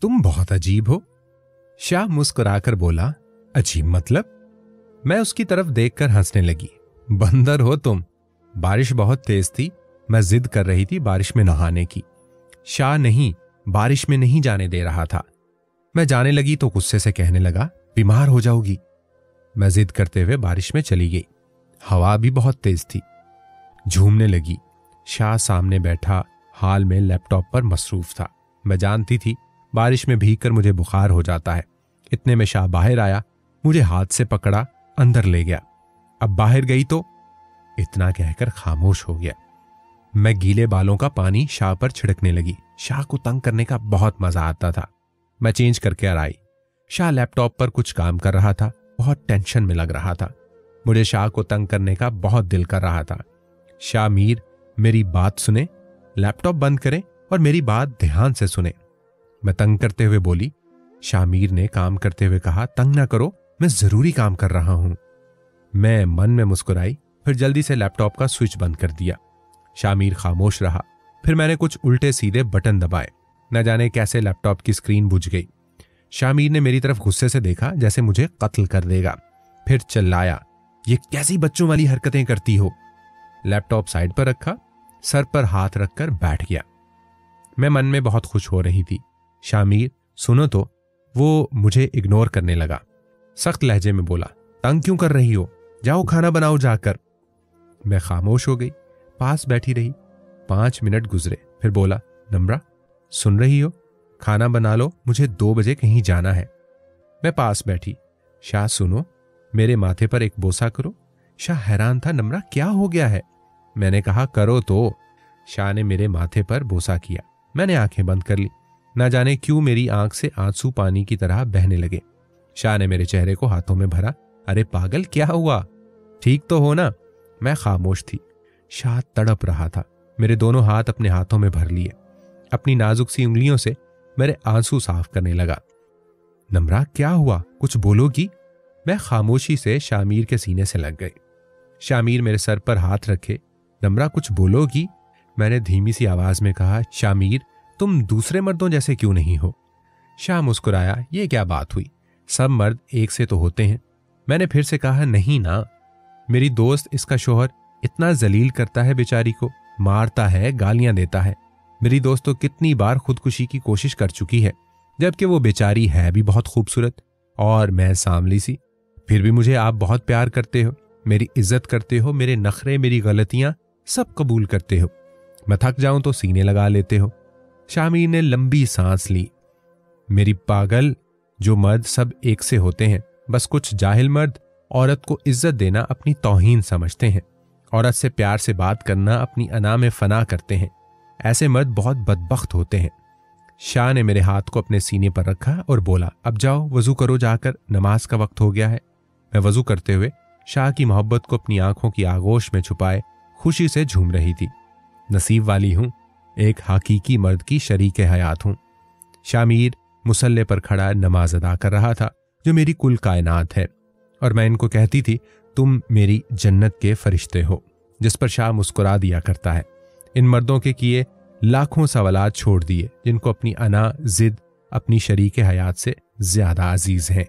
तुम बहुत अजीब हो। शाह मुस्कुराकर बोला, अजीब मतलब? मैं उसकी तरफ़ देखकर हंसने लगी। बंदर हो तुम। बारिश बहुत तेज थी। मैं जिद कर रही थी बारिश में नहाने की। शाह नहीं, बारिश में नहीं जाने दे रहा था। मैं जाने लगी तो गुस्से से कहने लगा, बीमार हो जाओगी। मैं जिद करते हुए बारिश में चली गई। हवा भी बहुत तेज थी। झूमने लगी। शाह सामने बैठा, हाल में लैपटॉप पर मसरूफ था। मैं जानती थी बारिश में भीग कर मुझे बुखार हो जाता है। इतने में शाह बाहर आया, मुझे हाथ से पकड़ा, अंदर ले गया। अब बाहर गई तो इतना कहकर खामोश हो गया। मैं गीले बालों का पानी शाह पर छिड़कने लगी। शाह को तंग करने का बहुत मज़ा आता था। मैं चेंज करके आई। शाह लैपटॉप पर कुछ काम कर रहा था, बहुत टेंशन में लग रहा था। मुझे शाह को तंग करने का बहुत दिल कर रहा था। शाह मीर, मेरी बात सुने, लैपटॉप बंद करें और मेरी बात ध्यान से सुने। मैं तंग करते हुए बोली, शामीर ने काम करते हुए कहा, तंग ना करो, मैं ज़रूरी काम कर रहा हूँ। मैं मन में मुस्कुराई, फिर जल्दी से लैपटॉप का स्विच बंद कर दिया। शामीर खामोश रहा, फिर मैंने कुछ उल्टे सीधे बटन दबाए। न जाने कैसे लैपटॉप की स्क्रीन बुझ गई। शामीर ने मेरी तरफ़ गुस्से से देखा, जैसे मुझे कत्ल कर देगा। फिर चिल्लाया, ये कैसी बच्चों वाली हरकतें करती हो? लैपटॉप साइड पर रखा, सर पर हाथ रखकर बैठ गया। मैं मन में बहुत खुश हो रही थी। शामीर, सुनो तो। वो मुझे इग्नोर करने लगा। सख्त लहजे में बोला, तंग क्यों कर रही हो? जाओ खाना बनाओ जाकर। मैं खामोश हो गई, पास बैठी रही। पाँच मिनट गुजरे, फिर बोला, नम्रा, सुन रही हो? खाना बना लो, मुझे दो बजे कहीं जाना है। मैं पास बैठी, शाह, सुनो, मेरे माथे पर एक बोसा करो। शाह हैरान था, नम्रा, क्या हो गया है? मैंने कहा, करो तो। शाह ने मेरे माथे पर बोसा किया। मैंने आँखें बंद कर ली। ना जाने क्यों मेरी आँख से आँसू पानी की तरह बहने लगे। शाह ने मेरे चेहरे को हाथों में भरा। अरे पागल, क्या हुआ? ठीक तो हो ना? मैं खामोश थी। शाह तड़प रहा था। मेरे दोनों हाथ अपने हाथों में भर लिए। अपनी नाजुक सी उंगलियों से मेरे आँसू साफ़ करने लगा। नमरा क्या हुआ? कुछ बोलोगी मैं खामोशी से शामीर के सीने से लग गई। शामीर मेरे सर पर हाथ रखे। नमरा, कुछ बोलोगी मैंने धीमी सी आवाज़ में कहा, शामीर तुम दूसरे मर्दों जैसे क्यों नहीं हो? शाह मुस्कुराया, ये क्या बात हुई? सब मर्द एक से तो होते हैं। मैंने फिर से कहा, नहीं ना। मेरी दोस्त इसका शोहर इतना जलील करता है बेचारी को, मारता है, गालियाँ देता है। मेरी दोस्त तो कितनी बार खुदकुशी की कोशिश कर चुकी है, जबकि वो बेचारी है भी बहुत खूबसूरत और मैं सामली सी। फिर भी मुझे आप बहुत प्यार करते हो, मेरी इज़्ज़त करते हो, मेरे नखरे, मेरी गलतियाँ सब कबूल करते हो। मैं थक जाऊँ तो सीने लगा लेते हो। शामी ने लंबी सांस ली। मेरी पागल, जो मर्द सब एक से होते हैं, बस कुछ जाहिल मर्द औरत को इज़्ज़त देना अपनी तोहीन समझते हैं, औरत से प्यार से बात करना अपनी अना में फना करते हैं। ऐसे मर्द बहुत बदबख्त होते हैं। शाह ने मेरे हाथ को अपने सीने पर रखा और बोला, अब जाओ, वज़ू करो जाकर, नमाज़ का वक्त हो गया है। मैं वज़ू करते हुए शाह की मोहब्बत को अपनी आँखों की आगोश में छुपाए, खुशी से झूम रही थी। नसीब वाली हूँ एक हकीकी मर्द की शरीक हयात हूँ। शामीर मुसल्ले पर खड़ा नमाज़ अदा कर रहा था, जो मेरी कुल कायनात है, और मैं इनको कहती थी, तुम मेरी जन्नत के फरिश्ते हो, जिस पर शाह मुस्कुरा दिया करता है। इन मर्दों के किए लाखों सवालात छोड़ दिए, जिनको अपनी अना, जिद, अपनी शरीक हयात से ज़्यादा अज़ीज़ हैं।